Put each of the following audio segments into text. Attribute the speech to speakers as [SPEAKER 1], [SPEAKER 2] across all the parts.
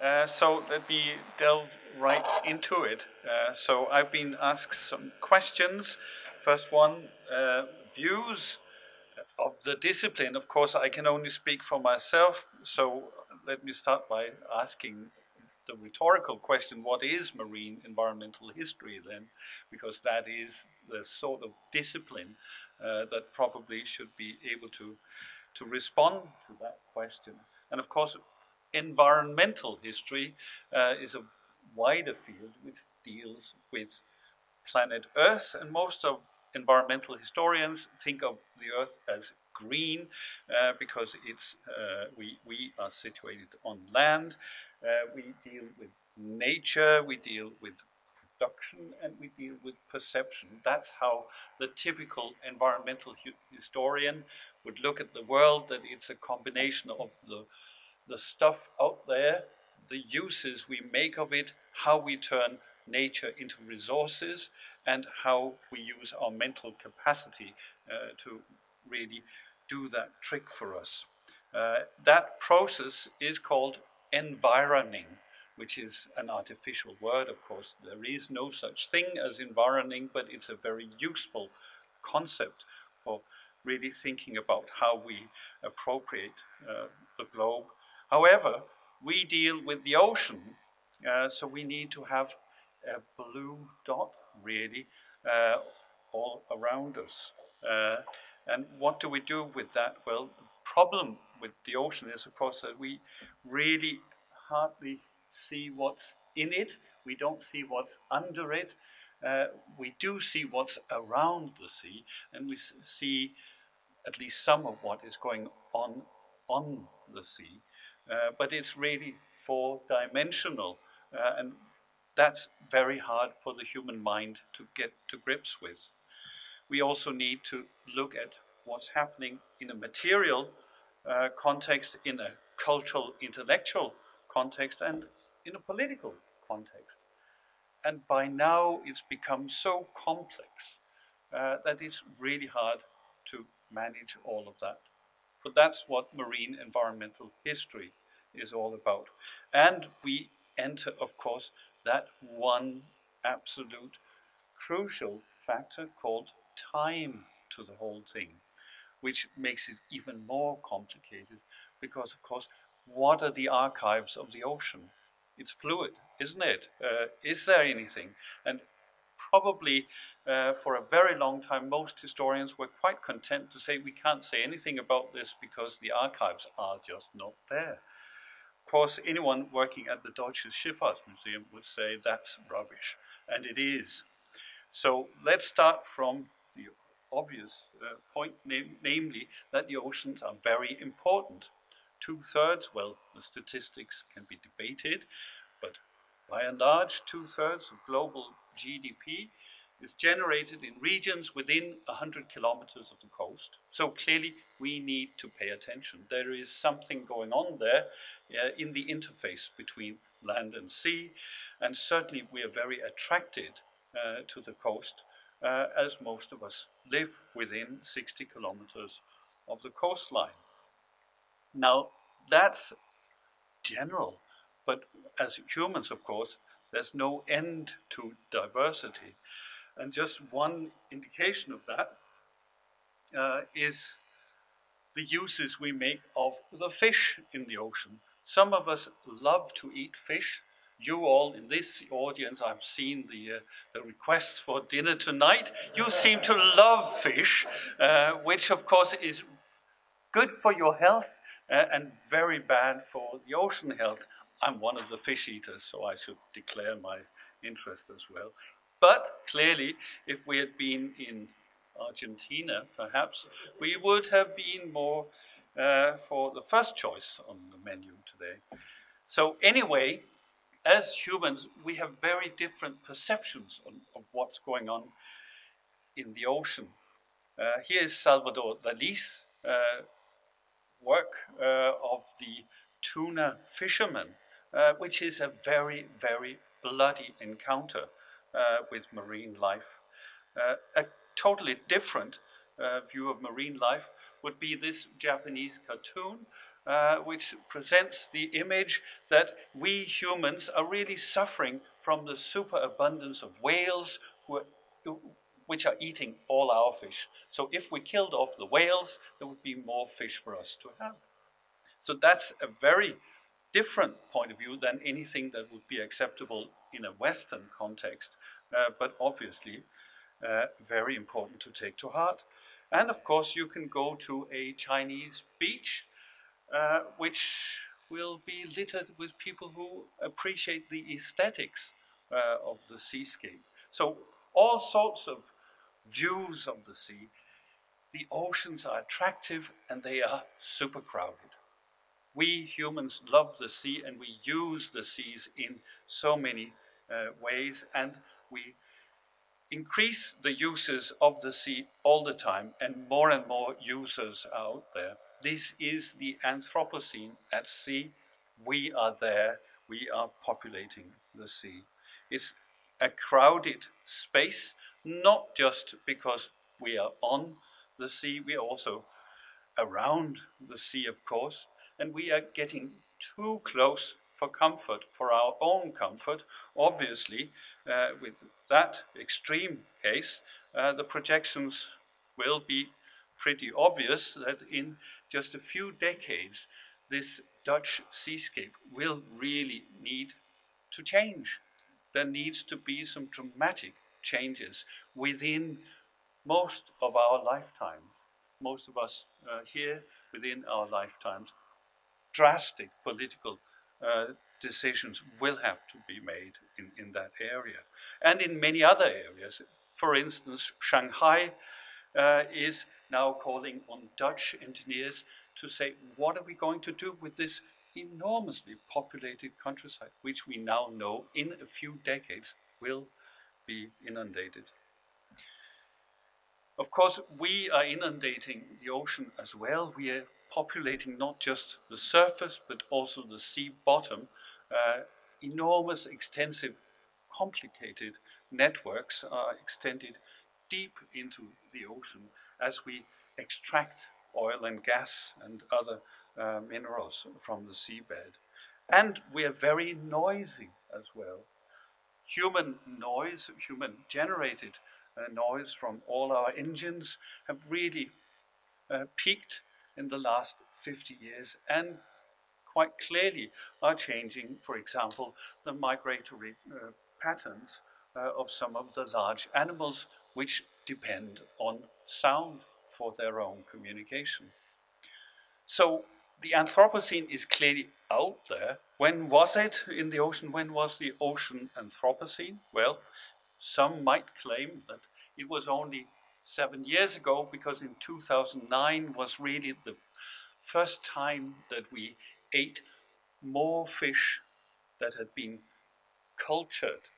[SPEAKER 1] Uh, so let me delve right into it. Uh, so I've been asked some questions. First one, uh, views of the discipline. Of course, I can only speak for myself. So let me start by asking the rhetorical question, what is marine environmental history then? Because that is the sort of discipline uh, that probably should be able to, to respond to that question. And of course, environmental history uh, is a wider field which deals with planet Earth, and most of environmental historians think of the Earth as green uh, because it's uh, we we are situated on land. Uh, we deal with nature. We deal with production, and we deal with perception. That's how the typical environmental historian would look at the world. That it's a combination of the the stuff out there, the uses we make of it, how we turn nature into resources, and how we use our mental capacity uh, to really do that trick for us. Uh, that process is called environing, which is an artificial word, of course. There is no such thing as environing, but it's a very useful concept for really thinking about how we appropriate uh, the globe However, we deal with the ocean, uh, so we need to have a blue dot really uh, all around us. Uh, and what do we do with that? Well, the problem with the ocean is, of course, that we really hardly see what's in it. We don't see what's under it. Uh, we do see what's around the sea, and we see at least some of what is going on on the sea. Uh, but it's really four dimensional, uh, and that's very hard for the human mind to get to grips with. We also need to look at what's happening in a material uh, context, in a cultural, intellectual context, and in a political context. And by now, it's become so complex uh, that it's really hard to manage all of that. But that's what marine environmental history is all about. And we enter, of course, that one absolute crucial factor called time to the whole thing, which makes it even more complicated because, of course, what are the archives of the ocean? It's fluid, isn't it? Uh, is there anything? And probably uh, for a very long time, most historians were quite content to say we can't say anything about this because the archives are just not there. Of course, anyone working at the Deutsches Schifffahrtsmuseum would say that's rubbish, and it is. So let's start from the obvious uh, point, nam namely that the oceans are very important. Two thirds, well, the statistics can be debated, but by and large, two thirds of global GDP is generated in regions within 100 kilometers of the coast. So clearly, we need to pay attention. There is something going on there uh, in the interface between land and sea, and certainly we are very attracted uh, to the coast, uh, as most of us live within 60 kilometers of the coastline. Now, that's general, but as humans, of course, there's no end to diversity. And just one indication of that uh, is the uses we make of the fish in the ocean. Some of us love to eat fish. You all in this audience, I've seen the, uh, the requests for dinner tonight. You seem to love fish, uh, which of course is good for your health uh, and very bad for the ocean health. I'm one of the fish eaters, so I should declare my interest as well. But clearly, if we had been in Argentina, perhaps, we would have been more uh, for the first choice on the menu today. So, anyway, as humans, we have very different perceptions on, of what's going on in the ocean. Uh, here is Salvador Dali's uh, work uh, of the tuna fisherman, uh, which is a very, very bloody encounter with marine life. Uh, a totally different uh, view of marine life would be this Japanese cartoon uh, which presents the image that we humans are really suffering from the superabundance of whales are, which are eating all our fish. So if we killed off the whales, there would be more fish for us to have. So that's a very different point of view than anything that would be acceptable in a Western context, uh, but obviously uh, very important to take to heart. And of course, you can go to a Chinese beach, uh, which will be littered with people who appreciate the aesthetics uh, of the seascape. So, all sorts of views of the sea. The oceans are attractive and they are super crowded. We humans love the sea and we use the seas in so many Uh, ways, and we increase the uses of the sea all the time, and more and more users are out there. This is the Anthropocene at sea. We are there, we are populating the sea. It's a crowded space, not just because we are on the sea, we are also around the sea, of course, and we are getting too close for comfort, for our own comfort. Obviously, uh, with that extreme case, uh, the projections will be pretty obvious that in just a few decades, this Dutch seascape will really need to change. There needs to be some dramatic changes within most of our lifetimes. Most of us uh, here within our lifetimes. Drastic political uh, decisions will have to be made in, in that area. And in many other areas. For instance, Shanghai uh, is now calling on Dutch engineers to say, what are we going to do with this enormously populated countryside, which we now know in a few decades will be inundated. Of course, we are inundating the ocean as well. We are populating not just the surface, but also the sea bottom. Uh, enormous, extensive, complicated networks are extended deep into the ocean as we extract oil and gas and other uh, minerals from the seabed. And we are very noisy as well. Human noise, human generated uh, noise from all our engines have really uh, peaked in the last 50 years and quite clearly are changing, for example, the migratory uh, patterns uh, of some of the large animals which depend on sound for their own communication. So the Anthropocene is clearly out there. When was it in the ocean? When was the ocean Anthropocene? Well, some might claim that it was only seven years ago because in 2009 was really the first time that we ate more fish that had been cultured,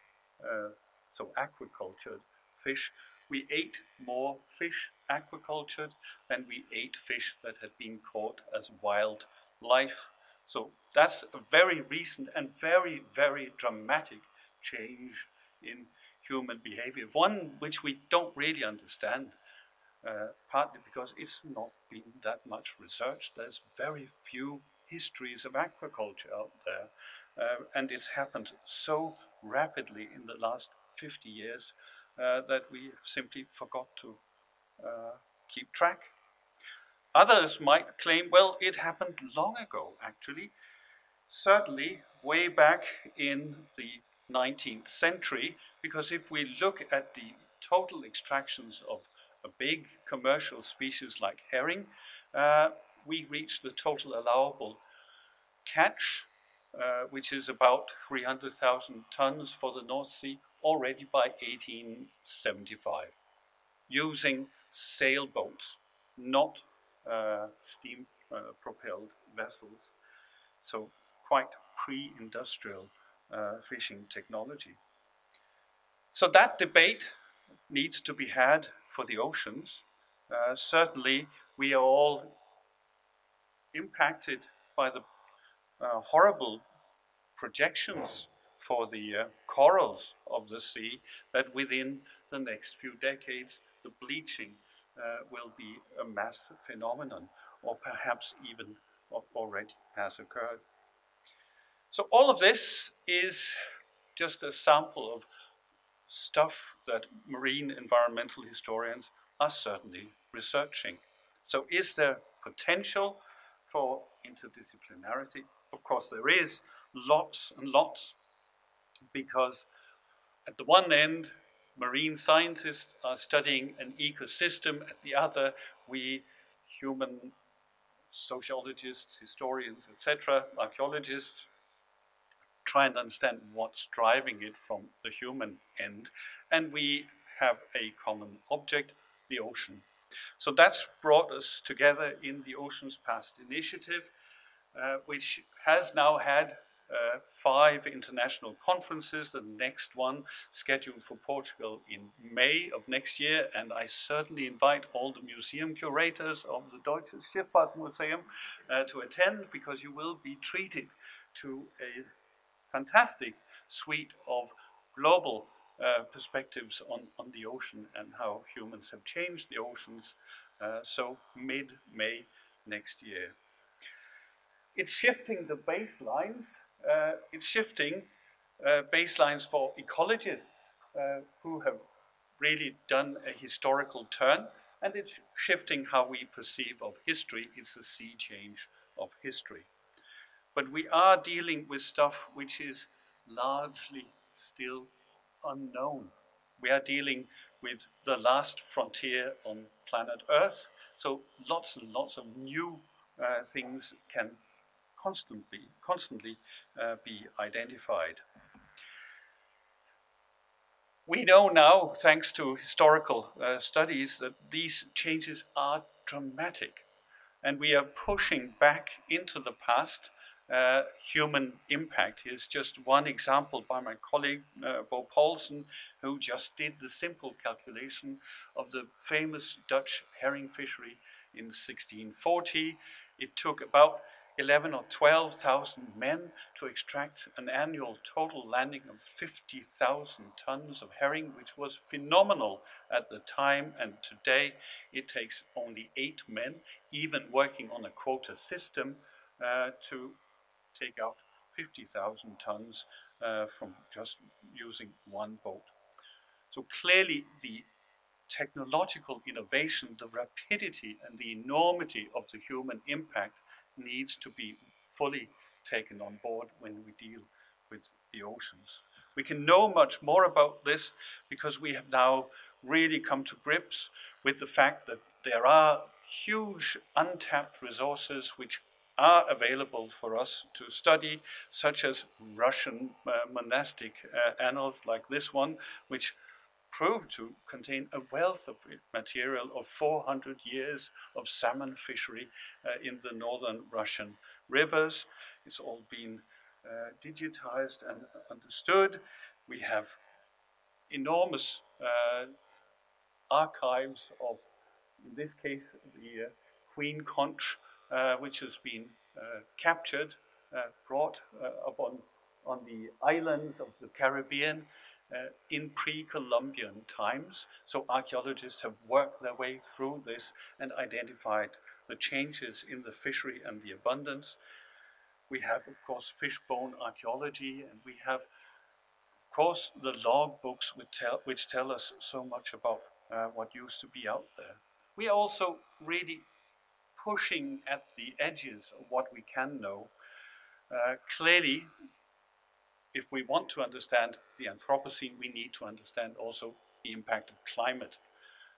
[SPEAKER 1] uh, so aquacultured fish. We ate more fish aquacultured than we ate fish that had been caught as wild life. So that's a very recent and very, very dramatic change in human behavior, one which we don't really understand, uh, partly because it's not been that much researched. There's very few histories of aquaculture out there, uh, and it's happened so rapidly in the last 50 years uh, that we simply forgot to uh, keep track. Others might claim, well, it happened long ago, actually. Certainly, way back in the 19th century, because if we look at the total extractions of a big commercial species like herring, uh, we reach the total allowable catch, uh, which is about 300,000 tons for the North Sea already by 1875, using sailboats, not uh, steam uh, propelled vessels. So, quite pre industrial uh, fishing technology. So, that debate needs to be had for the oceans. Uh, certainly, we are all impacted by the uh, horrible projections for the uh, corals of the sea that within the next few decades the bleaching uh, will be a mass phenomenon or perhaps even already has occurred. So all of this is just a sample of stuff that marine environmental historians are certainly researching. So is there potential for interdisciplinarity? Of course there is, lots and lots, because at the one end, marine scientists are studying an ecosystem, at the other, we human sociologists, historians, etc., archaeologists, try and understand what's driving it from the human end. And we have a common object, the ocean. So that's brought us together in the Oceans Past initiative, uh, which has now had uh, five international conferences, the next one scheduled for Portugal in May of next year. And I certainly invite all the museum curators of the Deutsches Schifffahrtsmuseum uh, to attend because you will be treated to a fantastic suite of global uh, perspectives on, on the ocean and how humans have changed the oceans. Uh, so mid-May next year. It's shifting the baselines uh, it's shifting uh, baselines for ecologists uh, who have really done a historical turn, and it's shifting how we perceive of history. It's a sea change of history. But we are dealing with stuff which is largely still unknown. We are dealing with the last frontier on planet Earth, so lots and lots of new uh, things can constantly, constantly uh, be identified. We know now, thanks to historical uh, studies, that these changes are dramatic. And we are pushing back into the past uh, human impact. Here's just one example by my colleague uh, Bo Poulsen, who just did the simple calculation of the famous Dutch herring fishery in 1640. It took about 11 or 12,000 men to extract an annual total landing of 50,000 tons of herring, which was phenomenal at the time. And today it takes only eight men, even working on a quota system, uh, to take out 50,000 tons uh, from just using one boat. So clearly the technological innovation, the rapidity and the enormity of the human impact needs to be fully taken on board when we deal with the oceans. We can know much more about this because we have now really come to grips with the fact that there are huge untapped resources which are available for us to study, such as Russian uh, monastic uh, annals like this one, which proved to contain a wealth of material of 400 years of salmon fishery uh, in the northern Russian rivers. It's all been uh, digitized and understood. We have enormous uh, archives of, in this case, the uh, queen conch, which has been uh, captured, brought upon on the islands of the Caribbean uh, in pre-Columbian times. So archaeologists have worked their way through this and identified the changes in the fishery and the abundance. We have, of course, fishbone archaeology, and we have, of course, the log books which tell, which tell us so much about uh, what used to be out there. We are also really pushing at the edges of what we can know. Uh, clearly, if we want to understand the Anthropocene, we need to understand also the impact of climate.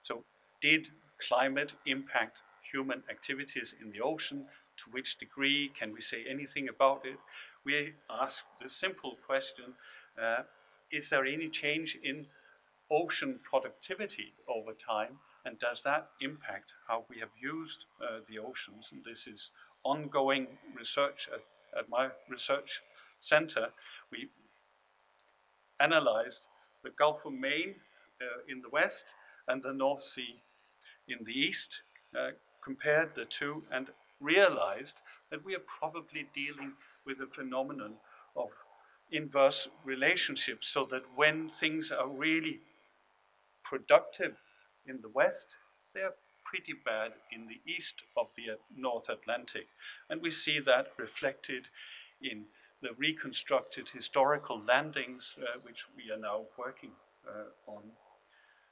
[SPEAKER 1] So did climate impact human activities in the ocean? To which degree? Can we say anything about it? We ask the simple question, uh, is there any change in ocean productivity over time? And does that impact how we have used uh, the oceans? And this is ongoing research at, at my research center we analyzed the Gulf of Maine uh, in the west and the North Sea in the east, uh, compared the two, and realized that we are probably dealing with a phenomenon of inverse relationships, so that when things are really productive in the west, they're pretty bad in the east of the North Atlantic. And we see that reflected in the reconstructed historical landings, uh, which we are now working uh, on.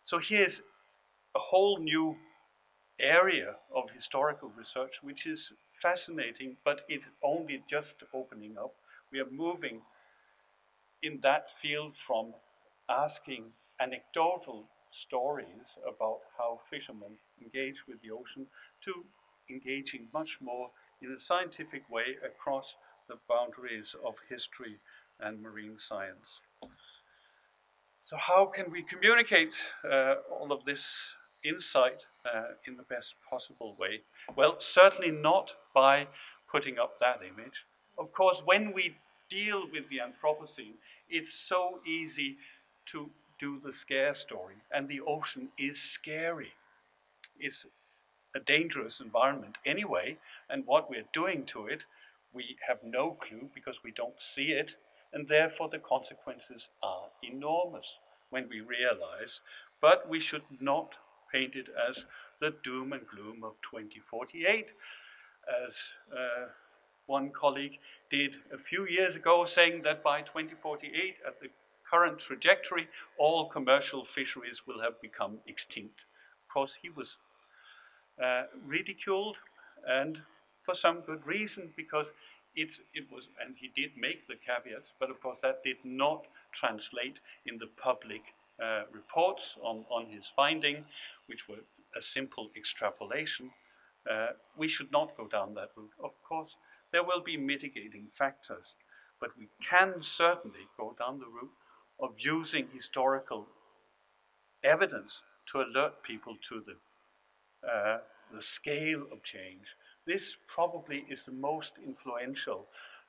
[SPEAKER 1] So here's a whole new area of historical research, which is fascinating, but it's only just opening up. We are moving in that field from asking anecdotal stories about how fishermen engage with the ocean to engaging much more in a scientific way across the boundaries of history and marine science. So, how can we communicate uh, all of this insight uh, in the best possible way? Well, certainly not by putting up that image. Of course, when we deal with the Anthropocene, it's so easy to do the scare story, and the ocean is scary. It's a dangerous environment anyway, and what we're doing to it, we have no clue because we don't see it, and therefore the consequences are enormous when we realize. But we should not paint it as the doom and gloom of 2048, as uh, one colleague did a few years ago, saying that by 2048, at the current trajectory, all commercial fisheries will have become extinct. Of course, he was uh, ridiculed, and for some good reason, because it's, it was, and he did make the caveat, but of course that did not translate in the public uh, reports on, on his finding, which were a simple extrapolation. Uh, we should not go down that route. Of course, there will be mitigating factors, but we can certainly go down the route of using historical evidence to alert people to the, uh, the scale of change. This probably is the most influential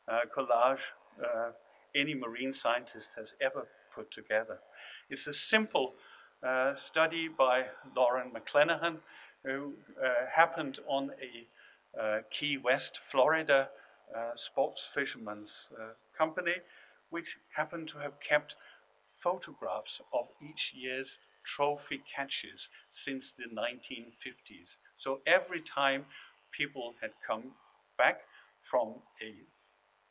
[SPEAKER 1] uh, collage uh, any marine scientist has ever put together. It's a simple uh, study by Loren McClenachan, who uh, happened on a uh, Key West, Florida sports fisherman's company, which happened to have kept photographs of each year's trophy catches since the 1950s. So every time people had come back from a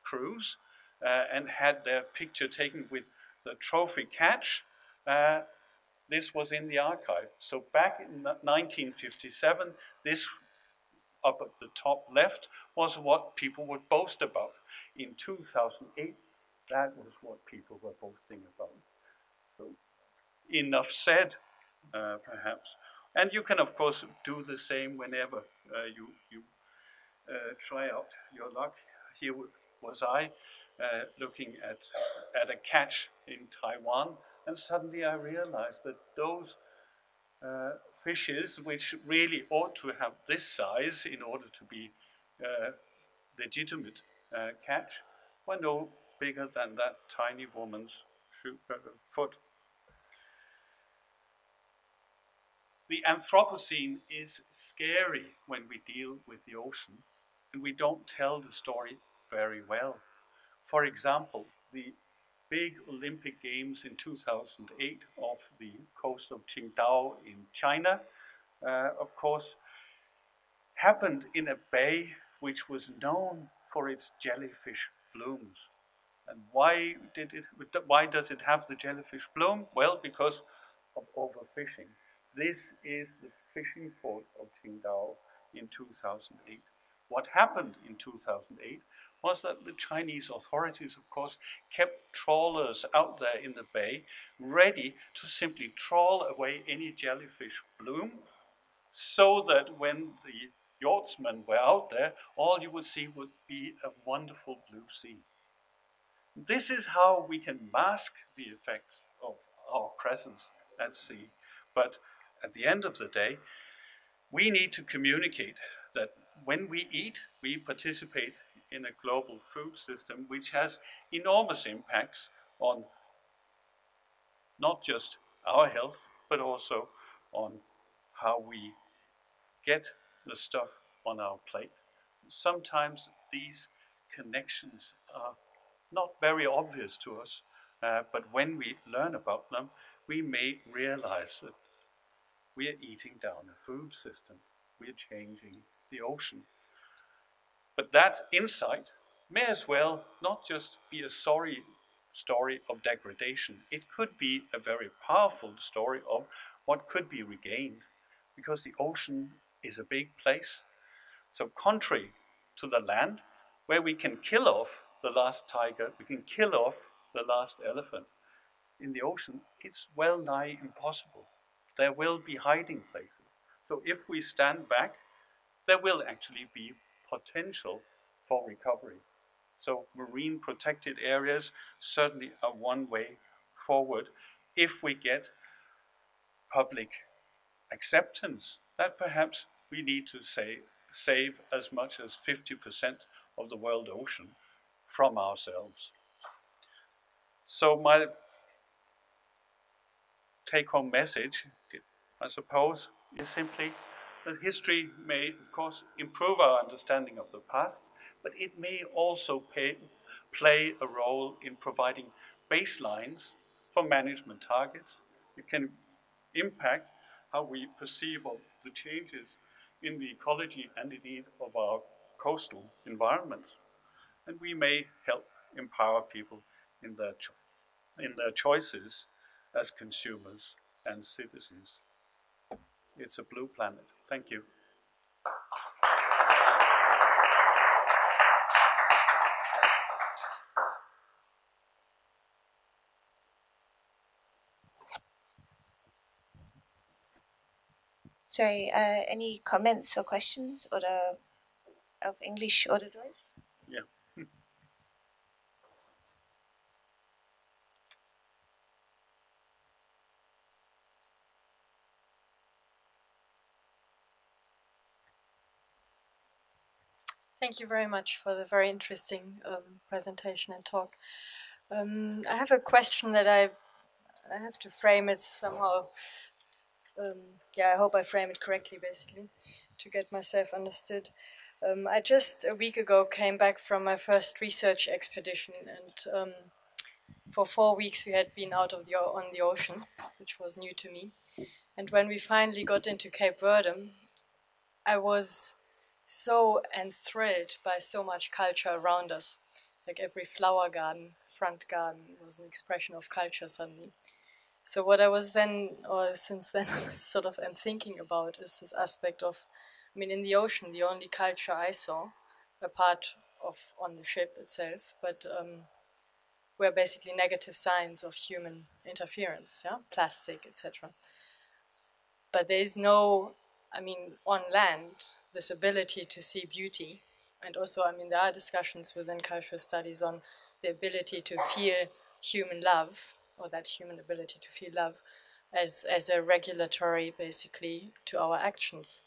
[SPEAKER 1] cruise uh, and had their picture taken with the trophy catch, uh, this was in the archive. So back in 1957, this up at the top left was what people would boast about. In 2008, that was what people were boasting about. Enough said, uh, perhaps. And you can, of course, do the same whenever uh, you, you uh, try out your luck. Here was I uh, looking at, at a catch in Taiwan, and suddenly I realized that those uh, fishes, which really ought to have this size in order to be uh, legitimate catch, were no bigger than that tiny woman's foot. The Anthropocene is scary when we deal with the ocean, and we don't tell the story very well. For example, the big Olympic Games in 2008 off the coast of Qingdao in China, uh, of course, happened in a bay which was known for its jellyfish blooms. And why did it? Why does it have the jellyfish bloom? Well, because of overfishing. This is the fishing port of Qingdao in 2008. What happened in 2008 was that the Chinese authorities, of course, kept trawlers out there in the bay, ready to simply trawl away any jellyfish bloom, so that when the yachtsmen were out there, all you would see would be a wonderful blue sea. This is how we can mask the effects of our presence at sea. But at the end of the day, we need to communicate that when we eat, we participate in a global food system which has enormous impacts on not just our health, but also on how we get the stuff on our plate. Sometimes these connections are not very obvious to us, uh, but when we learn about them, we may realize that we are eating down the food system. We are changing the ocean. But that insight may as well not just be a sorry story of degradation, it could be a very powerful story of what could be regained because the ocean is a big place. So, contrary to the land, where we can kill off the last tiger, we can kill off the last elephant, in the ocean, it's well nigh impossible. There will be hiding places. So, if we stand back, there will actually be potential for recovery. So marine protected areas certainly are one way forward if we get public acceptance that perhaps we need to say, save as much as 50% of the world ocean from ourselves. So my take-home message, I suppose, is simply that history may, of course, improve our understanding of the past, but it may also pay, play a role in providing baselines for management targets. It can impact how we perceive the changes in the ecology and indeed of our coastal environments. And we may help empower people in their, in their choices as consumers and citizens. It's a blue planet. Thank you.
[SPEAKER 2] Sorry, uh, any comments or questions or of English or the Deutsch?
[SPEAKER 1] Yeah.
[SPEAKER 3] Thank you very much for the very interesting um, presentation and talk. Um, I have a question that I I have to frame it somehow um, yeah, I hope I frame it correctly, basically, to get myself understood. Um, I just a week ago came back from my first research expedition, and um, for four weeks we had been out of the on the ocean, which was new to me. And when we finally got into Cape Verde, I was so enthralled by so much culture around us. Like every flower garden, front garden was an expression of culture suddenly. So what I was then, or since then, sort of am thinking about is this aspect of, I mean, in the ocean, the only culture I saw, apart of on the ship itself, but um, were basically negative signs of human interference, yeah, plastic, etc. But there is no, I mean, on land, this ability to see beauty, and also, I mean, there are discussions within cultural studies on the ability to feel human love or that human ability to feel love as, as a regulatory basically to our actions.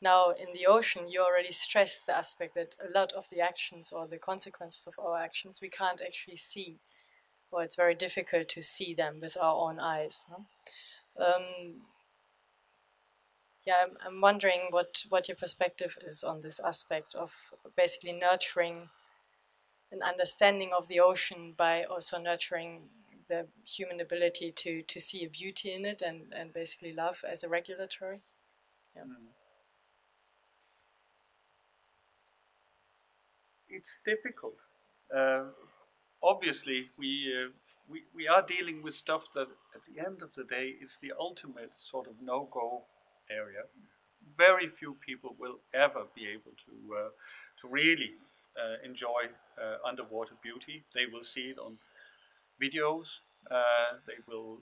[SPEAKER 3] Now, in the ocean, you already stressed the aspect that a lot of the actions or the consequences of our actions we can't actually see, or it's very difficult to see them with our own eyes. No? Um, yeah, I'm, I'm wondering what, what your perspective is on this aspect of basically nurturing an understanding of the ocean by also nurturing the human ability to, to see a beauty in it and, and basically love as a regulatory. Yeah. Mm.
[SPEAKER 1] It's difficult. Uh, obviously, we, uh, we, we are dealing with stuff that at the end of the day is the ultimate sort of no go area. Very few people will ever be able to, uh, to really uh, enjoy uh, underwater beauty. They will see it on videos. Uh, they will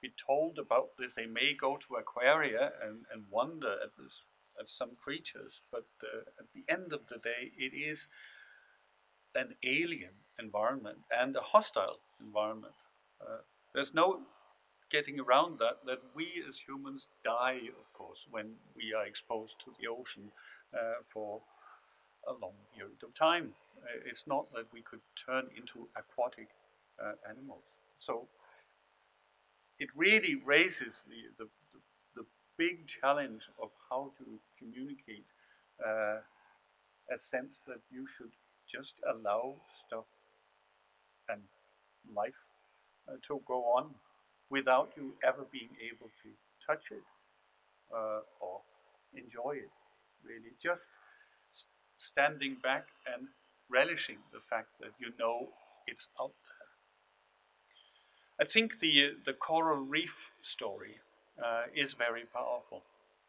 [SPEAKER 1] be told about this. They may go to aquaria and, and wonder at this at some creatures, but uh, at the end of the day, it is an alien environment and a hostile environment. Uh, there's no getting around that. That we as humans die, of course, when we are exposed to the ocean uh, for a long period of time. Uh, it's not that we could turn into aquatic uh, animals. So it really raises the, the, the, the, big challenge of how to communicate uh, a sense that you should just allow stuff and life uh, to go on without you ever being able to touch it uh, or enjoy it, really. Just standing back and relishing the fact that you know it's out there. I think the, the coral reef story uh, is very powerful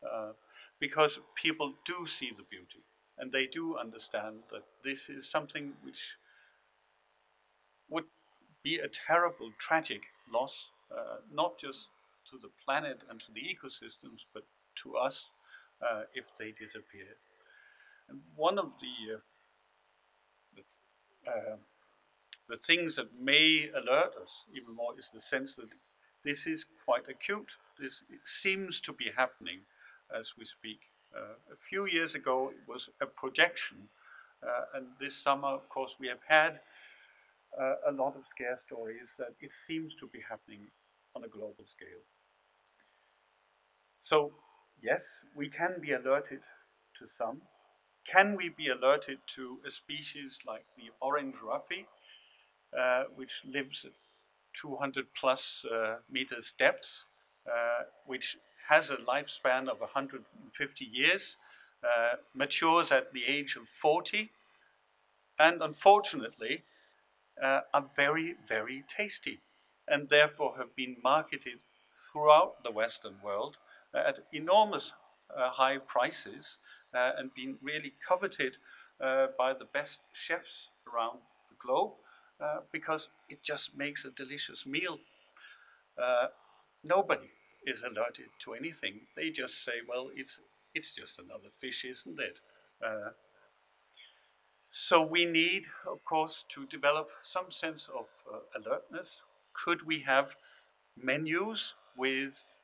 [SPEAKER 1] uh, because people do see the beauty and they do understand that this is something which would be a terrible, tragic loss, uh, not just to the planet and to the ecosystems, but to us uh, if they disappear. And one of the, uh, the, uh, the things that may alert us even more is the sense that this is quite acute. This seems to be happening as we speak. Uh, a few years ago, it was a projection, uh, and this summer, of course, we have had uh, a lot of scare stories that it seems to be happening on a global scale. So, yes, we can be alerted to some. Can we be alerted to a species like the orange roughy, uh, which lives at 200 plus uh, meters depth, uh, which has a lifespan of 150 years, uh, matures at the age of 40, and unfortunately uh, are very, very tasty, and therefore have been marketed throughout the Western world at enormous uh, high prices uh, and been really coveted uh, by the best chefs around the globe uh, because it just makes a delicious meal. nobody is alerted to anything. They just say, well, it's, it's just another fish, isn't it? So we need, of course, to develop some sense of uh, alertness. Could we have menus with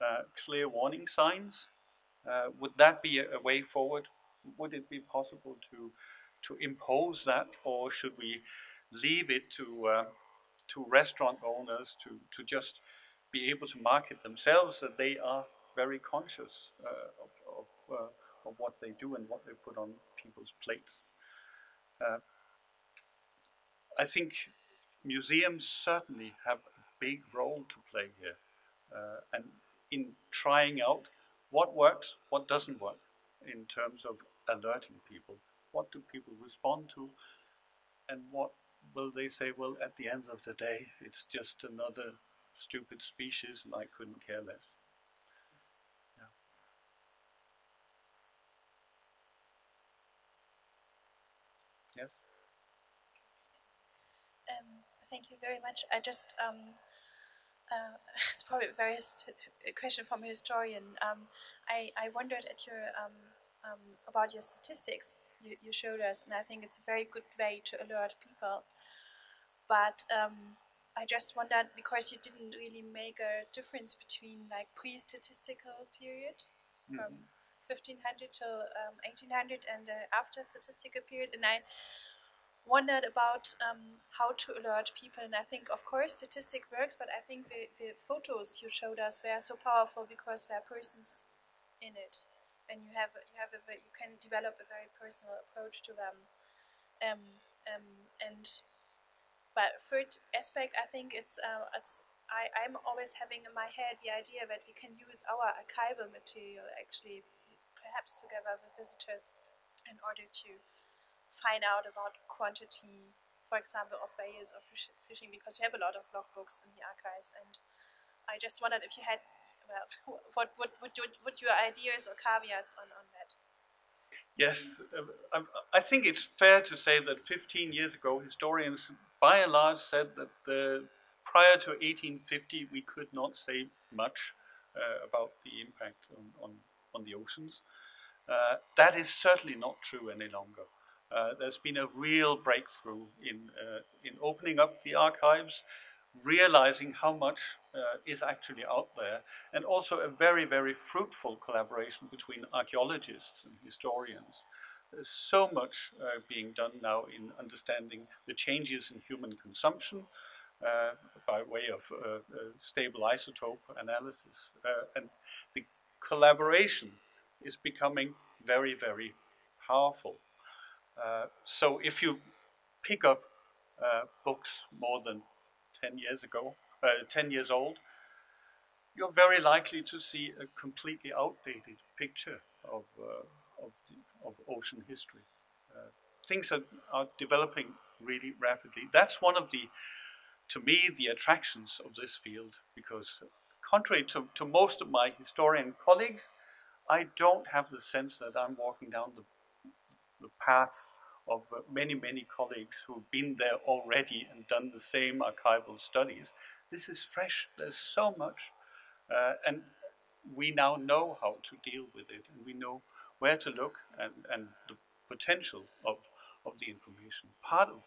[SPEAKER 1] uh, clear warning signs? Uh, would that be a, a, way forward? Would it be possible to to impose that, or should we leave it to uh, to restaurant owners to to just be able to market themselves that they are very conscious uh, of, of, uh, of, what they do and what they put on people's plates. Uh, I think museums certainly have a big role to play here uh, and in trying out what works, what doesn't work in terms of alerting people. What do people respond to and what will they say, well, at the end of the day, it's just another stupid species and I couldn't care less. Yeah. Yes?
[SPEAKER 2] Um, thank you very much. I just, um, uh, it's probably a very a question from a historian. Um, I, I wondered at your, um, um, about your statistics you, you showed us, and I think it's a very good way to alert people. But um, I just wondered because you didn't really make a difference between like pre-statistical period mm-hmm. from 1500 till um, 1800 and uh, after statistical period, and I wondered about um, how to alert people. And I think, of course, statistic works, but I think the, the photos you showed us were so powerful because there are persons in it, and you have you have a you can develop a very personal approach to them. Um, um, and but third aspect, I think it's uh, it's I, I'm always having in my head the idea that we can use our archival material actually, perhaps together with visitors, in order to find out about quantity, for example, of whales or fish, fishing, because we have a lot of logbooks in the archives. And I just wondered if you had, well, what would what your ideas or caveats on, on that?
[SPEAKER 1] Yes, uh, I think it's fair to say that 15 years ago, historians by and large said that the, prior to 1850 we could not say much uh, about the impact on, on, on the oceans. Uh, that is certainly not true any longer. Uh, there's been a real breakthrough in, uh, in opening up the archives, realizing how much uh, is actually out there, and also a very, very fruitful collaboration between archaeologists and historians. There's so much uh, being done now in understanding the changes in human consumption uh, by way of stable isotope analysis. And the collaboration is becoming very, very powerful. Uh, so if you pick up books more than 10 years ago, 10 years old, you're very likely to see a completely outdated picture of, uh, of, the, of, ocean history. Uh, things are, are developing really rapidly. That's one of the, to me, the attractions of this field, because contrary to, to most of my historian colleagues, I don't have the sense that I'm walking down the, the paths of many, many colleagues who've been there already and done the same archival studies. This is fresh. There's so much. Uh, and we now know how to deal with it, and we know where to look and, and the potential of, of the information. Part of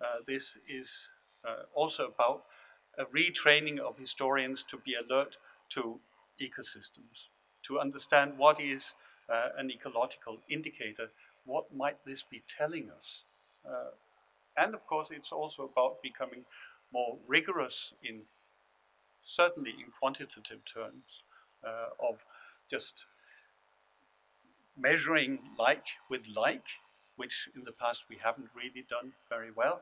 [SPEAKER 1] uh, this is uh, also about a retraining of historians to be alert to ecosystems, to understand what is uh, an ecological indicator, what might this be telling us. Uh, and of course, it's also about becoming more rigorous in, certainly in quantitative terms, uh, of just measuring like with like, which in the past we haven't really done very well.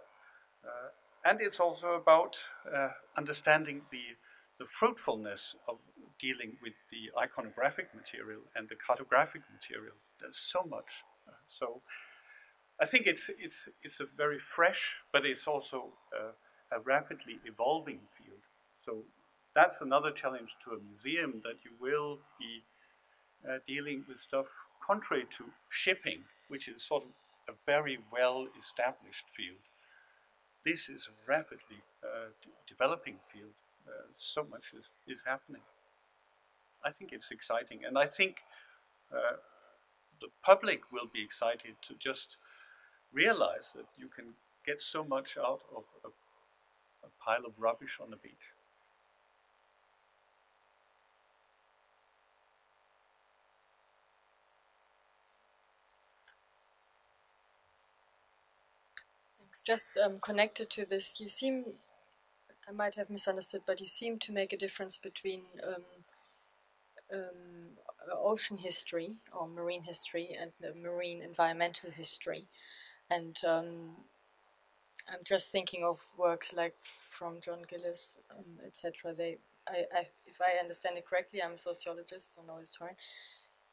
[SPEAKER 1] Uh, and it's also about uh, understanding the, the fruitfulness of dealing with the iconographic material and the cartographic material. There's so much. So I think it's, it's, it's a very fresh, but it's also a rapidly evolving field. So that's another challenge to a museum that you will be uh, dealing with stuff contrary to shipping, which is sort of a very well established field this is a rapidly uh, developing field. Uh, so much is, is happening. I think it's exciting, and I think uh, the public will be excited to just realize that you can get so much out of a, a pile of rubbish on the beach.
[SPEAKER 3] just um, connected to this, you seem, I might have misunderstood, but you seem to make a difference between um, um, ocean history or marine history and marine environmental history. And um, I'm just thinking of works like from John Gillis, um, etc. They, I, I, if I understand it correctly, I'm a sociologist or no historian.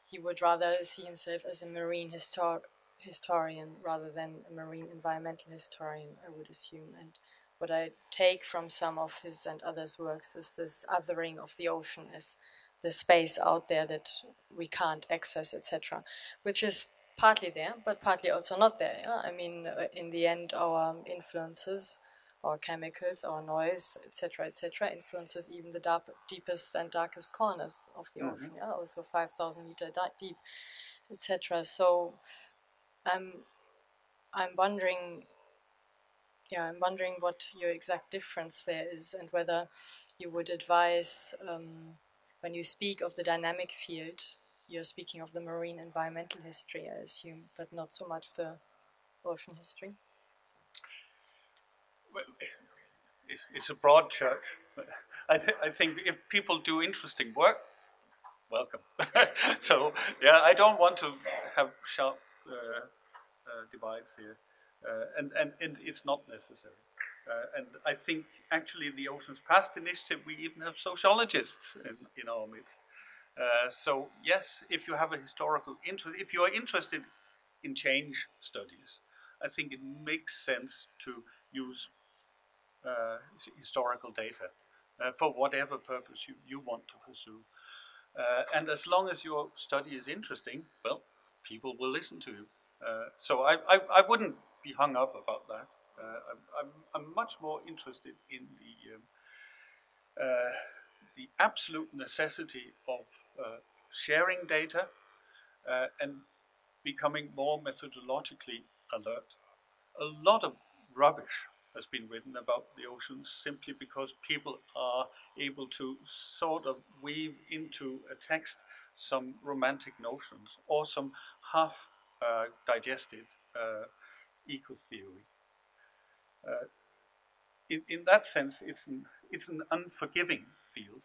[SPEAKER 3] He would rather see himself as a marine histor historian rather than a marine environmental historian, I would assume. And what I take from some of his and others' works is this othering of the ocean as the space out there that we can't access, etc., which is partly there, but partly also not there. Yeah? I mean, uh, in the end, our influences, our chemicals, our noise, etc., etc., influences even the dark, deepest and darkest corners of the mm -hmm. ocean. Yeah? Also, five thousand meter deep, etc. So I'm I'm wondering yeah, I'm wondering what your exact difference there is and whether you would advise um, when you speak of the dynamic field, you're speaking of the marine environmental history, I assume, but not so much the ocean history.
[SPEAKER 1] Well, it's a broad church. I, th I think if people do interesting work, welcome. so, yeah, I don't want to have sharp uh, uh, divides here, uh, and, and, and it's not necessary. Uh, and I think actually in the Oceans Past initiative, we even have sociologists in, in our midst. Uh, so yes, if you have a historical interest, if you are interested in change studies, I think it makes sense to use uh, historical data uh, for whatever purpose you, you want to pursue. and as long as your study is interesting, well, people will listen to you. Uh, so I, I, I, wouldn't be hung up about that. Uh, I'm, I'm, I'm, much more interested in the, um, uh, the absolute necessity of uh, sharing data and becoming more methodologically alert. A lot of rubbish has been written about the oceans simply because people are able to sort of weave into a text some romantic notions or some half uh, digested uh, eco theory. Uh, in, in that sense, it's an, it's an unforgiving field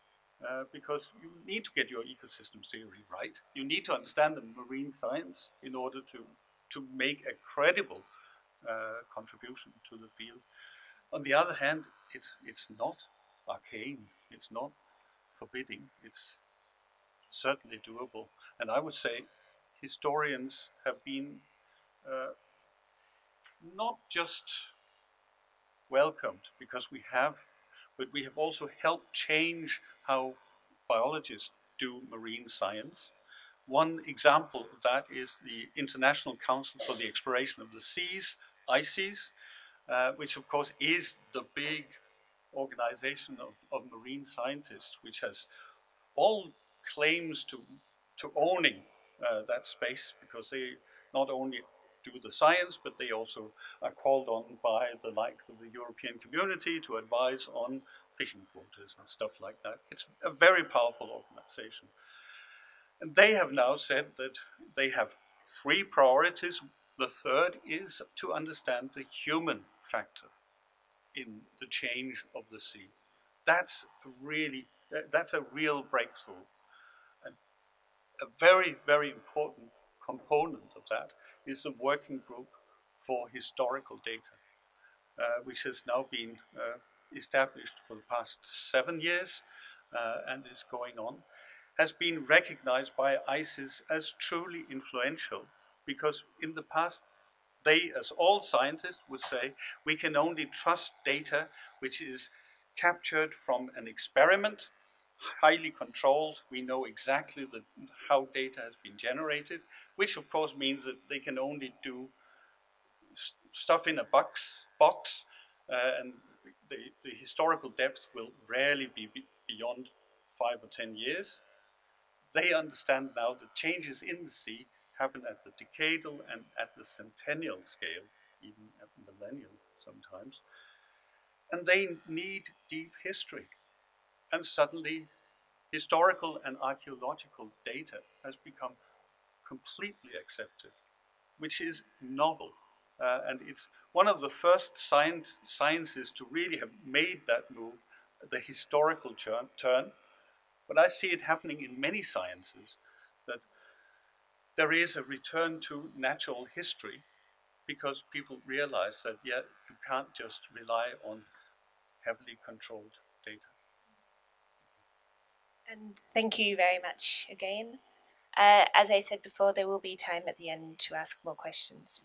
[SPEAKER 1] uh, because you need to get your ecosystem theory right. You need to understand the marine science in order to, to make a credible uh, contribution to the field. On the other hand, it's, it's not arcane, it's not forbidding. It's certainly doable. And I would say historians have been uh, not just welcomed because we have, but we have also helped change how biologists do marine science. One example of that is the International Council for the Exploration of the Seas, ICES, uh, which of course is the big organization of, of marine scientists, which has all claims to, to owning uh, that space because they not only do the science, but they also are called on by the likes of the European community to advise on fishing quotas and stuff like that. It's a very powerful organization. And they have now said that they have three priorities. The third is to understand the human factor in the change of the sea. That's really, that's a real breakthrough. And a very, very important component of that is a working group for historical data, uh, which has now been uh, established for the past seven years uh, and is going on, has been recognized by ICES as truly influential because in the past they, as all scientists would say, we can only trust data which is captured from an experiment, highly controlled. We know exactly the, how data has been generated, which of course means that they can only do stuff in a box, box uh, and the, the, historical depth will rarely be beyond five or ten years. They understand now that changes in the sea happen at the decadal and at the centennial scale, even at the millennial sometimes. And they need deep history. And suddenly, historical and archaeological data has become completely accepted, which is novel. Uh, and it's one of the first science, sciences to really have made that move, the historical turn, turn. But I see it happening in many sciences that there is a return to natural history because people realize that, yeah, you can't just rely on heavily controlled data.
[SPEAKER 4] And thank you very much again. Uh, as I said before, there will be time at the end to ask more questions.